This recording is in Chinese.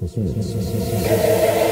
这线有线有线有线